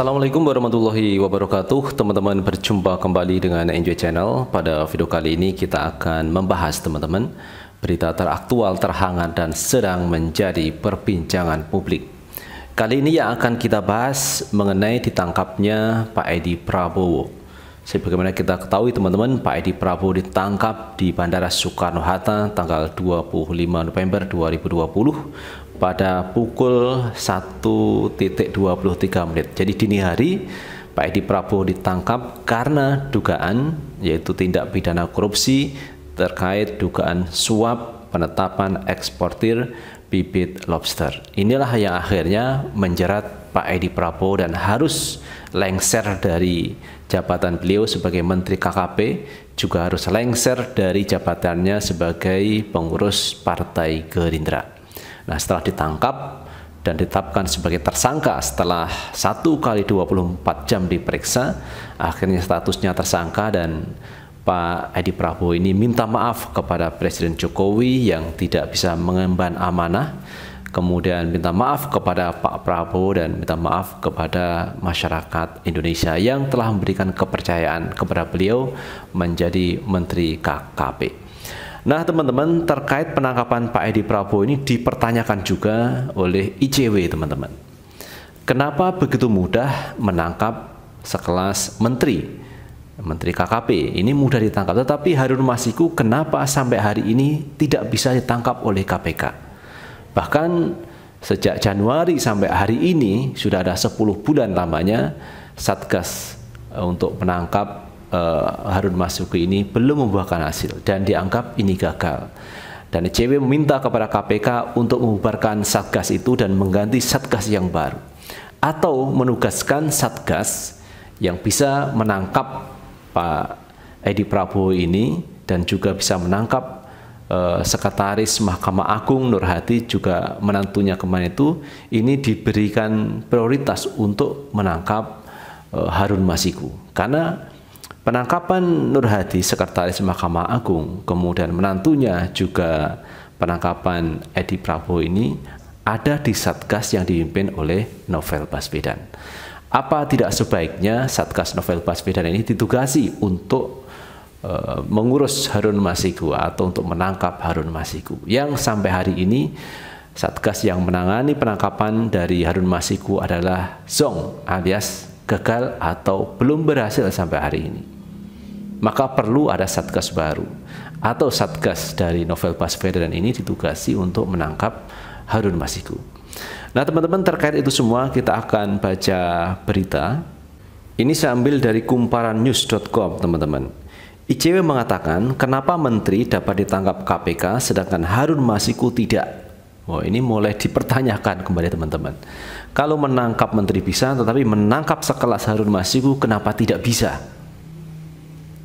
Assalamualaikum warahmatullahi wabarakatuh. Teman-teman berjumpa kembali dengan Enjoy Channel. Pada video kali ini kita akan membahas teman-teman Berita teraktual, terhangat dan sedang menjadi perbincangan publik. Kali ini yang akan kita bahas mengenai ditangkapnya Pak Edi Prabowo. Sebagaimana kita ketahui teman-teman Pak Edi Prabowo ditangkap di Bandara Soekarno-Hatta tanggal 25 November 2020 pada pukul 1.23 menit. Jadi dini hari Pak Edi Prabowo ditangkap karena dugaan yaitu tindak pidana korupsi terkait dugaan suap penetapan eksportir bibit lobster. Inilah yang akhirnya menjerat Pak Edi Prabowo dan harus lengser dari jabatan beliau sebagai Menteri KKP, juga harus lengser dari jabatannya sebagai pengurus Partai Gerindra. Nah setelah ditangkap dan ditetapkan sebagai tersangka setelah satu kali 24 jam diperiksa, akhirnya statusnya tersangka dan Pak Edi Prabowo ini minta maaf kepada Presiden Jokowi yang tidak bisa mengemban amanah, kemudian minta maaf kepada Pak Prabowo dan minta maaf kepada masyarakat Indonesia yang telah memberikan kepercayaan kepada beliau menjadi Menteri KKP. Nah teman-teman terkait penangkapan Pak Edi Prabowo ini dipertanyakan juga oleh ICW teman-teman. Kenapa begitu mudah menangkap sekelas menteri, menteri KKP? Ini mudah ditangkap, tetapi Harun Masiku kenapa sampai hari ini tidak bisa ditangkap oleh KPK? Bahkan sejak Januari sampai hari ini sudah ada 10 bulan lamanya Satgas eh, untuk menangkap uh, Harun Masiku ini belum membuahkan hasil dan dianggap ini gagal. Dan ICW meminta kepada KPK untuk membubarkan Satgas itu dan mengganti Satgas yang baru. Atau menugaskan Satgas yang bisa menangkap Pak Edi Prabowo ini dan juga bisa menangkap uh, Sekretaris Mahkamah Agung Nur Hadi juga menantunya kemarin itu ini diberikan prioritas untuk menangkap uh, Harun Masiku karena Penangkapan Nur Hadi, Sekretaris Mahkamah Agung, kemudian menantunya juga penangkapan Edi Prabowo ini ada di Satgas yang dipimpin oleh Novel Baswedan. Apa tidak sebaiknya Satgas Novel Baswedan ini ditugasi untuk uh, mengurus Harun Masiku atau untuk menangkap Harun Masiku yang sampai hari ini Satgas yang menangani penangkapan dari Harun Masiku adalah Zong alias gagal atau belum berhasil sampai hari ini. Maka perlu ada satgas baru atau satgas dari novel Baswedan ini ditugasi untuk menangkap Harun Masiku. Nah teman-teman terkait itu semua kita akan baca berita. Ini saya ambil dari kumparannews.com teman-teman. ICW mengatakan kenapa menteri dapat ditangkap KPK sedangkan Harun Masiku tidak. Wah ini mulai dipertanyakan kembali teman-teman. Kalau menangkap menteri bisa, tetapi menangkap sekelas Harun Masiku kenapa tidak bisa?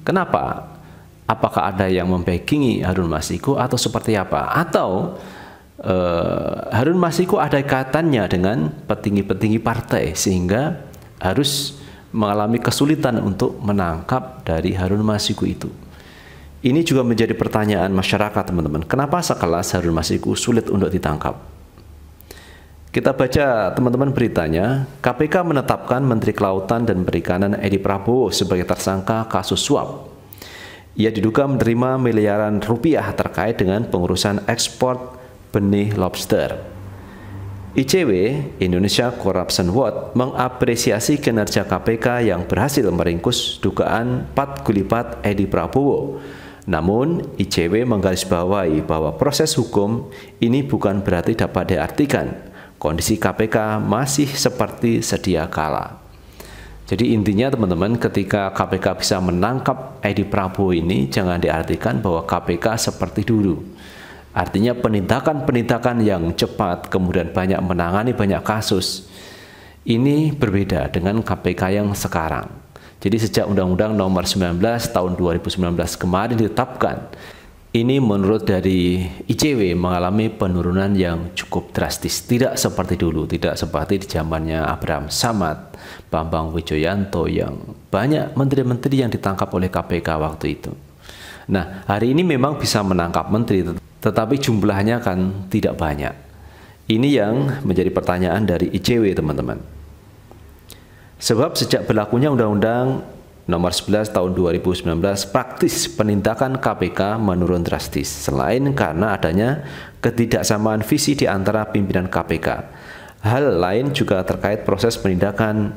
Kenapa? Apakah ada yang membackingi Harun Masiku atau seperti apa? Atau uh, Harun Masiku ada kaitannya dengan petinggi-petinggi partai sehingga harus mengalami kesulitan untuk menangkap dari Harun Masiku itu. Ini juga menjadi pertanyaan masyarakat teman-teman. Kenapa sekelas Harun Masiku sulit untuk ditangkap? Kita baca teman-teman beritanya, KPK menetapkan Menteri Kelautan dan Perikanan Edi Prabowo sebagai tersangka kasus suap. Ia diduga menerima miliaran rupiah terkait dengan pengurusan ekspor benih lobster. ICW, Indonesia Corruption Watch, mengapresiasi kinerja KPK yang berhasil meringkus dugaan pat gulipat Edi Prabowo namun, ICW menggarisbawahi bahwa proses hukum ini bukan berarti dapat diartikan kondisi KPK masih seperti sedia kala. Jadi intinya teman-teman ketika KPK bisa menangkap Edi Prabowo ini jangan diartikan bahwa KPK seperti dulu. Artinya penindakan-penindakan yang cepat kemudian banyak menangani banyak kasus ini berbeda dengan KPK yang sekarang. Jadi sejak Undang-Undang Nomor 19 tahun 2019 kemarin ditetapkan, ini menurut dari ICW mengalami penurunan yang cukup drastis, tidak seperti dulu, tidak seperti di zamannya Abraham Samad, Bambang Wijoyanto yang banyak menteri-menteri yang ditangkap oleh KPK waktu itu. Nah, hari ini memang bisa menangkap menteri, tetapi jumlahnya kan tidak banyak. Ini yang menjadi pertanyaan dari ICW, teman-teman. Sebab sejak berlakunya Undang-Undang Nomor 11 Tahun 2019 praktis penindakan KPK menurun drastis selain karena adanya ketidaksamaan visi di antara pimpinan KPK. Hal lain juga terkait proses penindakan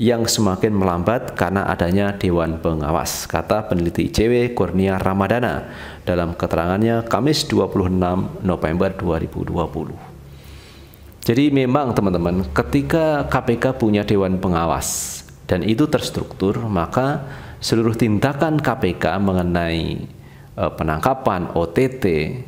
yang semakin melambat karena adanya Dewan Pengawas, kata peneliti ICW Kurnia Ramadana dalam keterangannya Kamis 26 November 2020. Jadi memang teman-teman ketika KPK punya Dewan Pengawas dan itu terstruktur maka seluruh tindakan KPK mengenai e, penangkapan, OTT,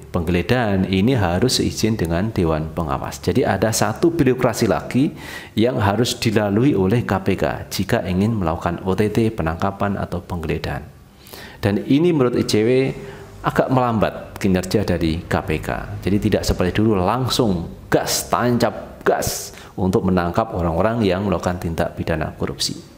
penggeledahan ini harus seizin dengan Dewan Pengawas. Jadi ada satu birokrasi lagi yang harus dilalui oleh KPK jika ingin melakukan OTT, penangkapan atau penggeledahan. Dan ini menurut ICW agak melambat kinerja dari KPK. Jadi tidak seperti dulu langsung gas, tancap gas untuk menangkap orang-orang yang melakukan tindak pidana korupsi.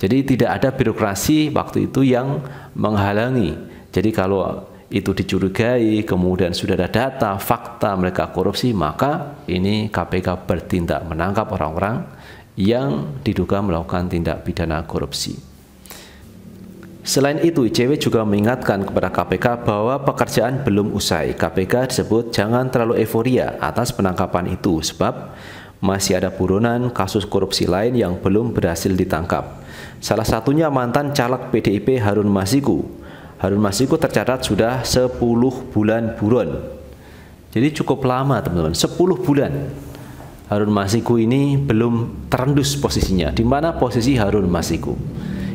Jadi tidak ada birokrasi waktu itu yang menghalangi. Jadi kalau itu dicurigai, kemudian sudah ada data, fakta mereka korupsi, maka ini KPK bertindak menangkap orang-orang yang diduga melakukan tindak pidana korupsi. Selain itu, ICW juga mengingatkan kepada KPK bahwa pekerjaan belum usai. KPK disebut jangan terlalu euforia atas penangkapan itu sebab masih ada buronan kasus korupsi lain yang belum berhasil ditangkap. Salah satunya mantan caleg PDIP Harun Masiku. Harun Masiku tercatat sudah 10 bulan buron. Jadi cukup lama teman-teman, 10 bulan. Harun Masiku ini belum terendus posisinya. Di mana posisi Harun Masiku?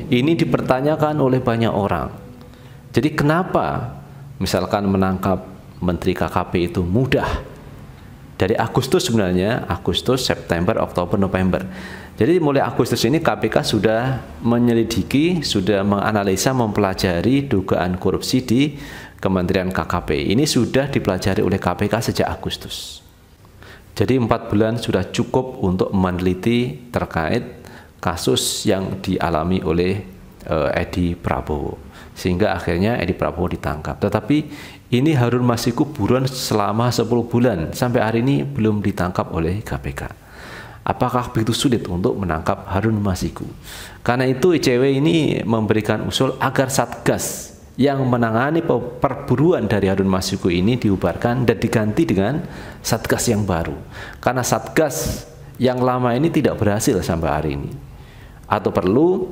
Ini dipertanyakan oleh banyak orang. Jadi kenapa misalkan menangkap Menteri KKP itu mudah? Dari Agustus sebenarnya, Agustus, September, Oktober, November. Jadi mulai Agustus ini KPK sudah menyelidiki, sudah menganalisa, mempelajari dugaan korupsi di Kementerian KKP. Ini sudah dipelajari oleh KPK sejak Agustus. Jadi empat bulan sudah cukup untuk meneliti terkait kasus yang dialami oleh uh, Edi Prabowo sehingga akhirnya Edi Prabowo ditangkap. Tetapi ini Harun Masiku buron selama 10 bulan sampai hari ini belum ditangkap oleh KPK. Apakah begitu sulit untuk menangkap Harun Masiku? Karena itu ICW ini memberikan usul agar Satgas yang menangani perburuan dari Harun Masiku ini diubarkan dan diganti dengan Satgas yang baru. Karena Satgas yang lama ini tidak berhasil sampai hari ini atau perlu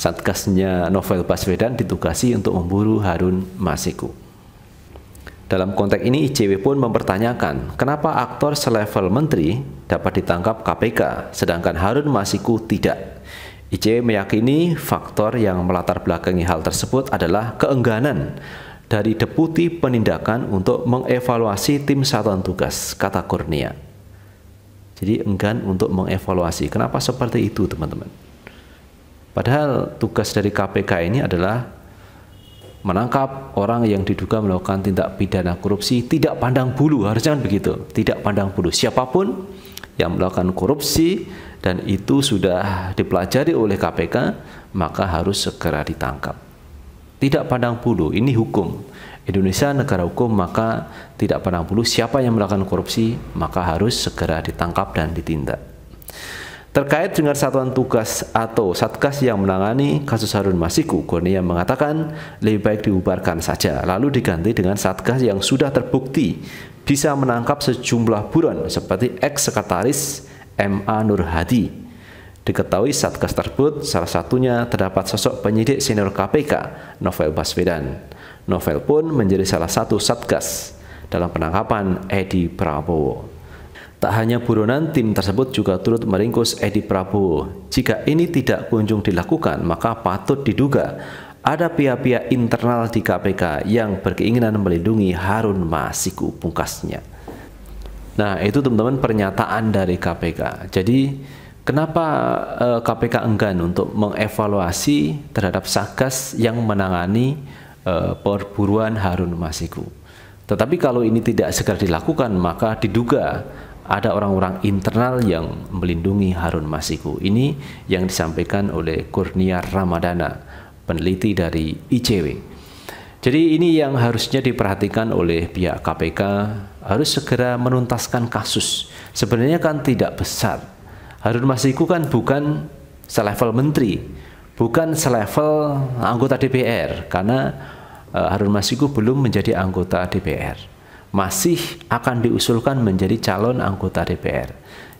Satgasnya Novel Baswedan ditugasi untuk memburu Harun Masiku. Dalam konteks ini ICW pun mempertanyakan kenapa aktor selevel menteri dapat ditangkap KPK sedangkan Harun Masiku tidak. ICW meyakini faktor yang melatar belakangi hal tersebut adalah keengganan dari Deputi Penindakan untuk mengevaluasi tim satuan tugas, kata Kurnia. Jadi enggan untuk mengevaluasi. Kenapa seperti itu teman-teman? Padahal tugas dari KPK ini adalah menangkap orang yang diduga melakukan tindak pidana korupsi tidak pandang bulu, harusnya kan begitu, tidak pandang bulu. Siapa pun yang melakukan korupsi dan itu sudah dipelajari oleh KPK, maka harus segera ditangkap. Tidak pandang bulu, ini hukum. Indonesia negara hukum, maka tidak pandang bulu siapa yang melakukan korupsi, maka harus segera ditangkap dan ditindak. Terkait dengan satuan tugas atau satgas yang menangani kasus Harun Masiku, Kurnia mengatakan lebih baik dibubarkan saja, lalu diganti dengan satgas yang sudah terbukti bisa menangkap sejumlah buron seperti ex-sekretaris MA Nur Hadi. Diketahui satgas tersebut salah satunya terdapat sosok penyidik senior KPK, Novel Baswedan. Novel pun menjadi salah satu satgas dalam penangkapan Edi Prabowo. Tak hanya buronan, tim tersebut juga turut meringkus Edi Prabowo. Jika ini tidak kunjung dilakukan, maka patut diduga ada pihak-pihak internal di KPK yang berkeinginan melindungi Harun Masiku pungkasnya. Nah, itu teman-teman pernyataan dari KPK. Jadi, kenapa eh, KPK enggan untuk mengevaluasi terhadap Satgas yang menangani eh, perburuan Harun Masiku? Tetapi kalau ini tidak segera dilakukan, maka diduga ada orang-orang internal yang melindungi Harun Masiku. Ini yang disampaikan oleh Kurnia Ramadana, peneliti dari ICW. Jadi ini yang harusnya diperhatikan oleh pihak KPK harus segera menuntaskan kasus. Sebenarnya kan tidak besar. Harun Masiku kan bukan selevel menteri, bukan selevel anggota DPR karena uh, Harun Masiku belum menjadi anggota DPR. Masih akan diusulkan menjadi calon anggota DPR.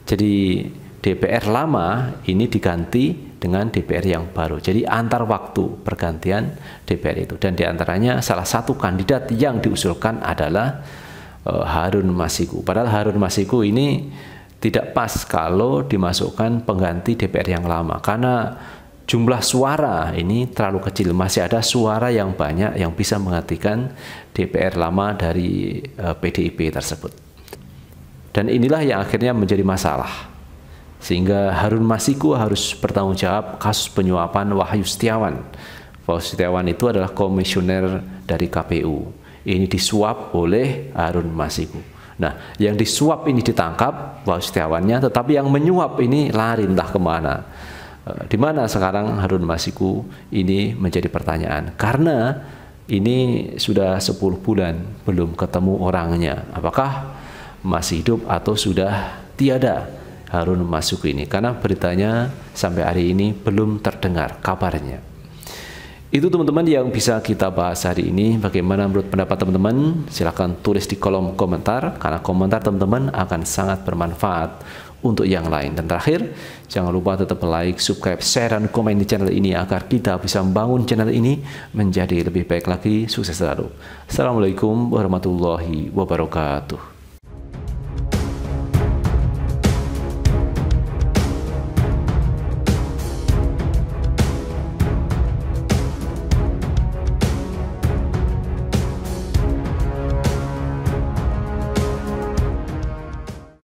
Jadi DPR lama ini diganti dengan DPR yang baru. Jadi antar waktu pergantian DPR itu dan di antaranya salah satu kandidat yang diusulkan adalah uh, Harun Masiku. Padahal Harun Masiku ini tidak pas kalau dimasukkan pengganti DPR yang lama karena jumlah suara ini terlalu kecil masih ada suara yang banyak yang bisa menggantikan DPR lama dari uh, eh, PDIP tersebut. Dan inilah yang akhirnya menjadi masalah. Sehingga Harun Masiku harus bertanggung jawab kasus penyuapan Wahyu Setiawan. Wahyu Setiawan itu adalah komisioner dari KPU ini disuap oleh Harun Masiku. Nah, yang disuap ini ditangkap, bahwa setiawannya, tetapi yang menyuap ini lari entah ke mana. Eh, di mana sekarang Harun Masiku? Ini menjadi pertanyaan. Karena ini sudah 10 bulan belum ketemu orangnya. Apakah masih hidup atau sudah tiada Harun Masiku ini? Karena beritanya sampai hari ini belum terdengar kabarnya. Itu teman-teman yang bisa kita bahas hari ini. Bagaimana menurut pendapat teman-teman? Silahkan tulis di kolom komentar, karena komentar teman-teman akan sangat bermanfaat untuk yang lain. Dan terakhir, jangan lupa tetap like, subscribe, share, dan komen di channel ini agar kita bisa membangun channel ini menjadi lebih baik lagi. Sukses selalu. Assalamualaikum warahmatullahi wabarakatuh.